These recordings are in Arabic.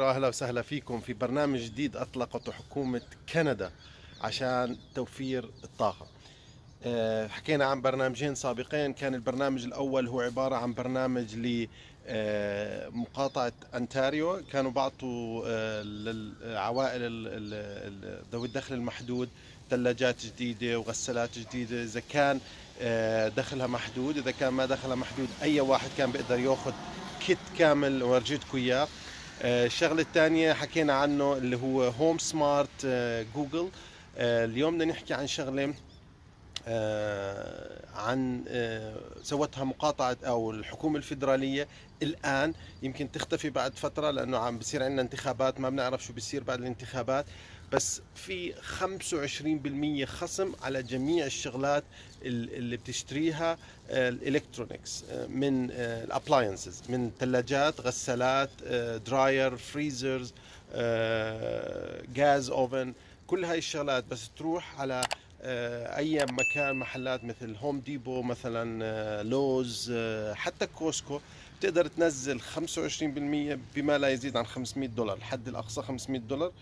أهلا وسهلا فيكم في برنامج جديد أطلقته حكومة كندا عشان توفير الطاقة. آه، حكينا عن برنامجين سابقين. كان البرنامج الأول هو عبارة عن برنامج لمقاطعه انتاريو كانوا بعطوا آه، للعوائل ذوي الدخل المحدود ثلاجات جديدة وغسالات جديدة. إذا كان آه، دخلها محدود إذا كان ما دخلها محدود أي واحد كان بيقدر يأخذ كيت كامل ورجيتكم اياه آه، الشغلة الثانية حكينا عنه اللي هو هوم سمارت جوجل اليوم بدنا نحكي عن شغلة آه، عن آه، سوتها مقاطعة أو الحكومة الفيدرالية. الآن يمكن تختفي بعد فترة لأنه عم بصير عندنا انتخابات ما بنعرف شو بصير بعد الانتخابات. بس في 25% خصم على جميع الشغلات اللي بتشتريها ال electronics من ال appliances من ثلاجات غسالات dryer freezers gas oven كل هاي الشغلات. بس تروح على أي مكان محلات مثل هوم ديبو مثلا Lowe's حتى كوسكو بتقدر تنزل 25% بما لا يزيد عن 500 دولار الحد الأقصى 500 دولار.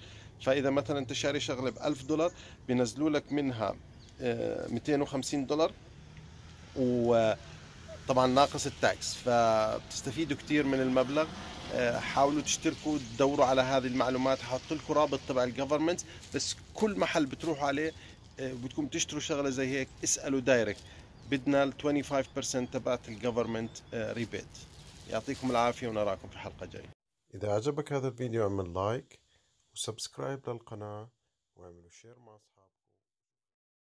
فإذا مثلا أنت شاري شغلة ب 1000 دولار بينزلوا لك منها 250 دولار. وطبعا ناقص ال tax فبتستفيدوا كثير من المبلغ. حاولوا تشتركوا تدوروا على هذه المعلومات حاط لكم رابط تبع ال government بس كل محل بتروحوا عليه بدكم تشتروا شغلة زي هيك اسألوا direct بدنا ال 25% تبعت ال government rebate يعطيكم العافية ونراكم في حلقه جاية إذا عجبك هذا الفيديو اعمل لايك وسبسكرايب للقناة واعملوا شير مع